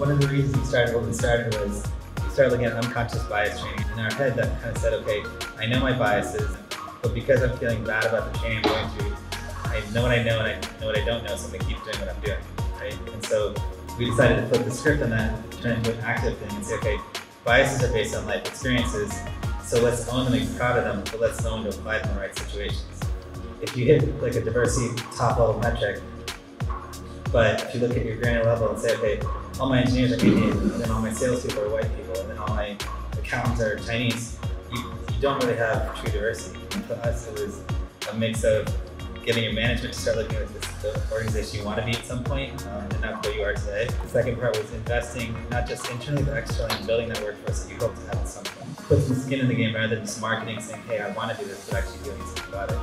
one of the reasons we started what we started was we started looking at unconscious bias training. In our head, that kind of said, okay, I know my biases, but because I'm feeling bad about the training I'm going through, I know what I know and I know what I don't know, so I'm gonna keep doing what I'm doing, right? And so we decided to flip the script on that, turn it into an active thing and say, okay, biases are based on life experiences, so let's own them and be proud of them, but let's when to apply them in the right situations. If you hit like a diversity top level metric, but if you look at your granular level and say, okay, all my engineers are Indian, and then all my salespeople are white people, and then all my accountants are Chinese, you, you don't really have true diversity. And for us, it was a mix of getting your management to start looking at this, the organization you want to be at some point, um, and not where you are today. The second part was investing not just internally but externally in building that workforce that you hope to have at some point. Put some skin in the game rather than just marketing saying, hey, I want to do this, but actually doing something about it.